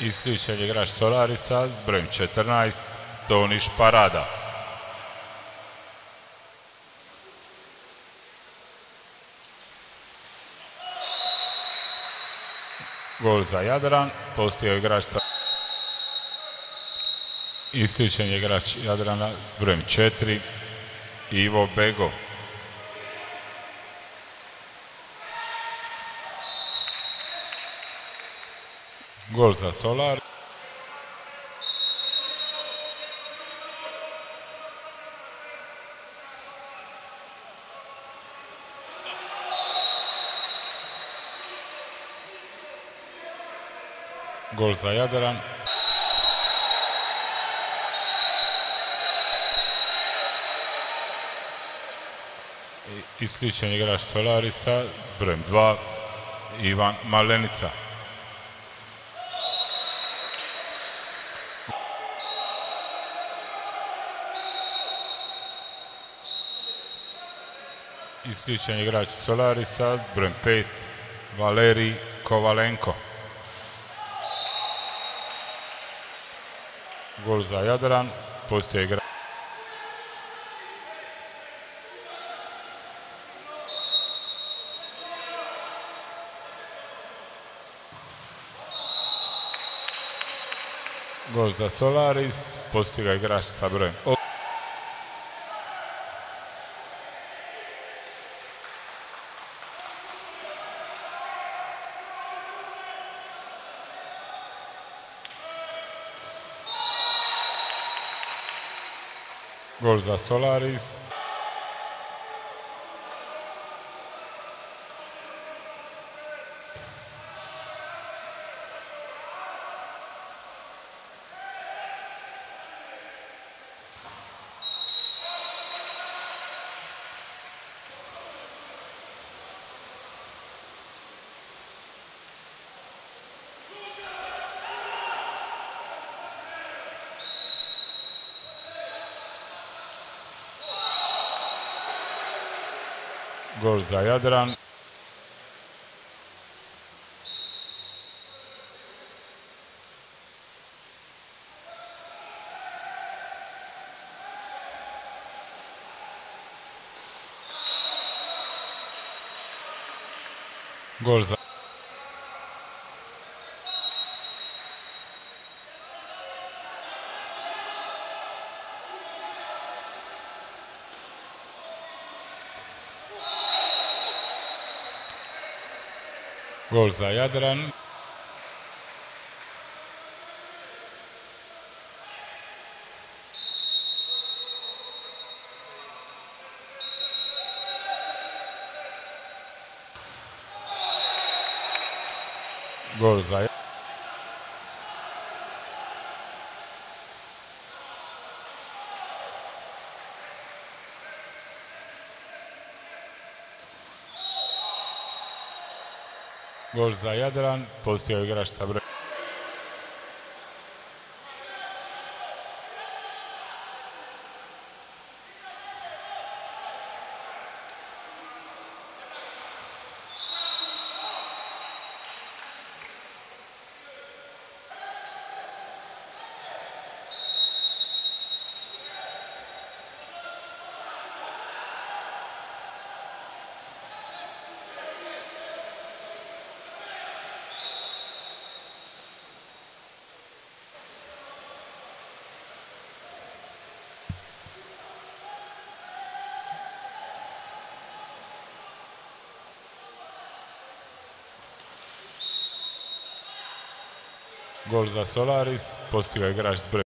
Isključen je igrač Solarisa s brojem 14, Toni Šparada. Gol za Jadran, postio igrač sa... Isključen je igrač Jadrana s brojem 4, Ivo Bego. Gol za Solar. Gol za Jadran. Isključen igrač Solarisa s brojem 2, Ivan Malenica. Isključen igrač Solarisa brojem 5, Valerij Kovalenko. Gol za Jadran, postio igrač. Gol za Solaris, postigao igrač sa brojem Gol za Solaris. Gol za Jadran. Gol za Gol za Jadran. Gol za Gol za Jadran, postio igrač sa Gol za Solaris, postigao igrač s